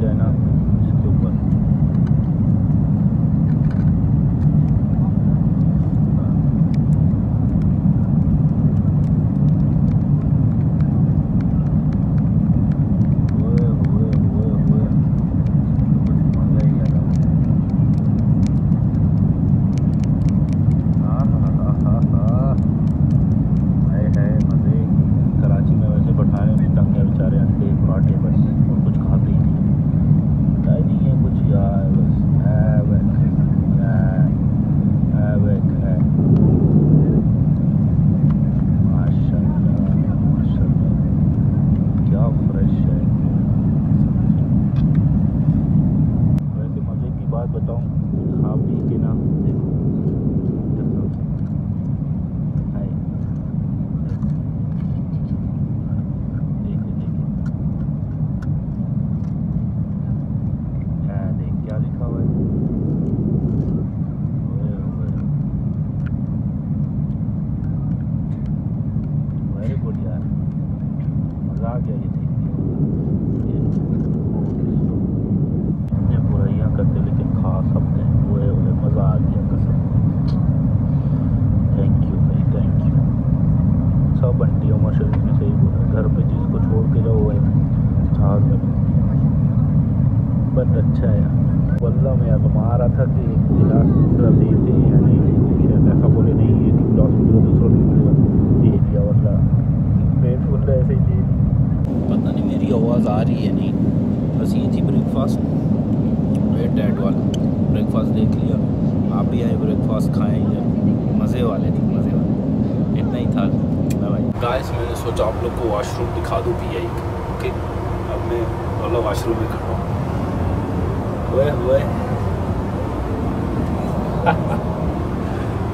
对呀。बताऊँ? खा पी के ना देखो देखो हाय। देखिए देखिए क्या देख क्या लिखा हुआ है ओए ओए वेरी गुड यार मज़ा आ गया ये देख के ये इतने बुराइयाँ करते लेकिन खा सकते हैं ओए ओए मज़ा आ गया कसम थैंक यू भाई थैंक यू शरीफ ने सही बोला घर पे जिसको छोड़ के जाओ, वो जहाज़ में बट अच्छा है यार। वल्ला मैं आजमा रहा था कि एक गिलास दूसरा देते या नहीं शायद ऐसा बोले, नहीं एक गिलास मिलेगा दूसरा नहीं मिलेगा दे दिया वल्ला। पेट फुल ऐसे ही दे पता नहीं, मेरी आवाज़ आ रही है नहीं। बस ये थी ब्रेकफास्ट रेड डैड वाला ब्रेकफास्ट देख लिया। आप भी आए ब्रेकफास्ट खाएँ मज़े वाले थी, मज़े वाले। इतना ही था। मैं गाइस मैंने सोचा आप लोग को वॉशरूम दिखा दूँ पी आई ओके अब मैं वाला वॉशरूम में खड़ा हूँ। हुए हुए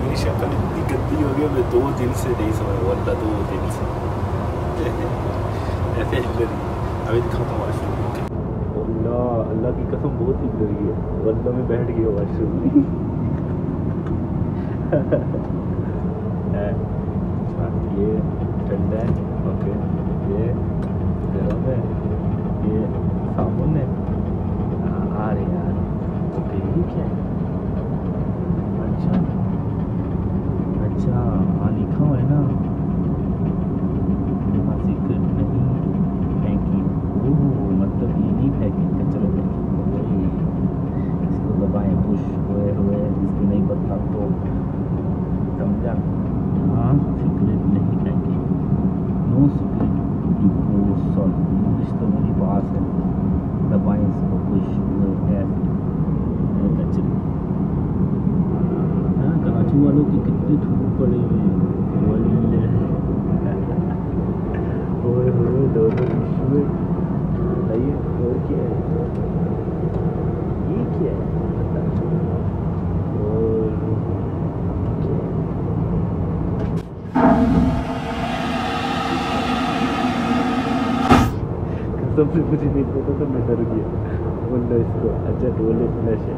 मेरी शक्ल इतनी गंदी हो गई, मैं दो दिन से नहीं समझ वल्ला दो दिन से। ऐसे हिल अभी दिखाता हूँ वॉशरूम ओके अल्लाह अल्लाह की कसम बहुत ही रही है वल्ला में बैठ गया वॉशरूम में है अच्छा ये ठंडा है ओके ये गर्म है ये साबुन है आ रहे यार ओके ये क्या है अच्छा अच्छा हाँ लिखा हुआ है ना सीक्रेट नहीं फेंकी ओह मतलब ये नहीं फेंकी कचरे में इसको दबाएँ पुश हुए हुए, इसको नहीं पता तो समझा। हाँ सीक्रेट नहीं। यू गो सॉल्व तो पास है दबाएँ इसको ऐसे कचरे हाँ कराची वालों के कितने धूप पड़े हुए हैं वल्ले ओए होए दो दो विश्व बताइए और क्या है ये क्या है और कसम से मुझे नहीं पता तो मैं डर गया बोलो इसको अच्छा डोले फ्लैश है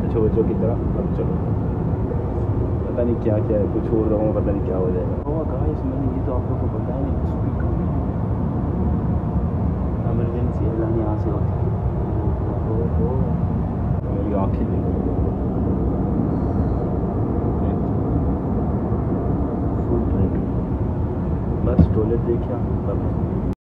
अच्छा बच्चों की तरह अब चलो पता नहीं क्या क्या है कुछ छोड़ रहा हूँ पता नहीं क्या हो जाएगा गाइस मैंने ये तो आप। लोगों को बताया नहीं इमरजेंसी एलान यहाँ से होता है मेरी आँखें देखो बस टॉयलेट देखा